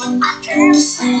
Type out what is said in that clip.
I can't see.